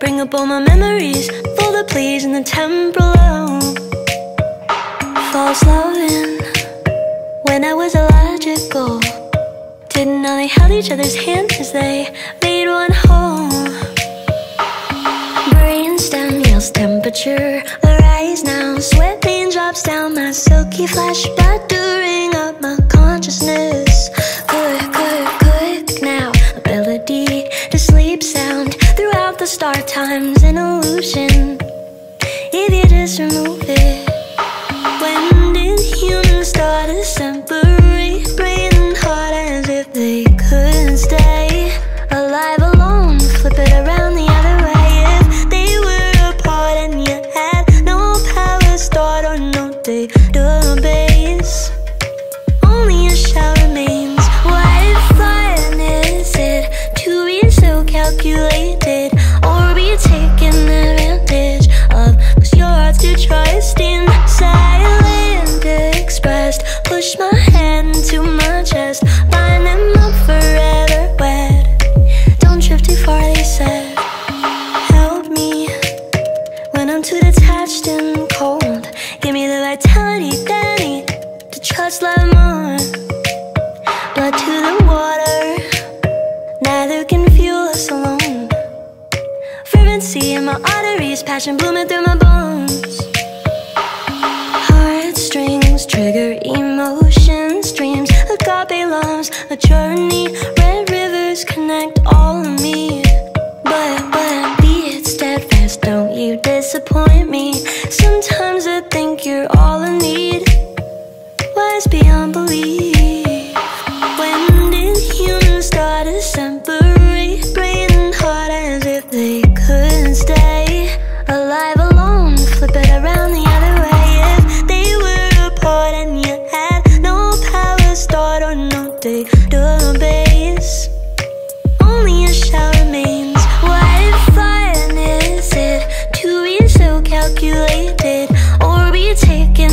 bring up all my memories For the pleas and the temporal False loving When I was illogical. Didn't know they held each other's hands as they made one whole. Brainstem yells temperature Arise now, sweat rain drops down my silky flesh Battering up my consciousness times an illusion. If you just remove it to the water, neither can fuel us alone. Fervency in my arteries, passion blooming through my bones. Heartstrings trigger emotions, dreams, agape loves, a journey. Red rivers connect all of me. But, but be it steadfast, don't you disappoint me. Sometimes I think you're all exemplary hard as if they couldn't stay. Alive alone, flip it around the other way. If they were apart and you had no power Start or no Only a shell remains. What fun is it to be so calculated? Or be taken